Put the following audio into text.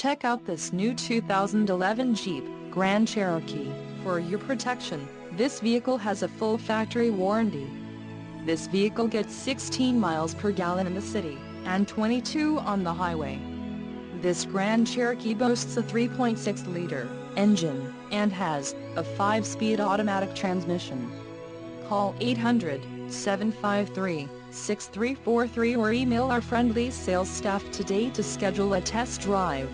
Check out this new 2011 Jeep Grand Cherokee. For your protection, this vehicle has a full factory warranty. This vehicle gets 16 miles per gallon in the city, and 22 on the highway. This Grand Cherokee boasts a 3.6-liter engine, and has a 5-speed automatic transmission. Call 800-753-6343 or email our friendly sales staff today to schedule a test drive.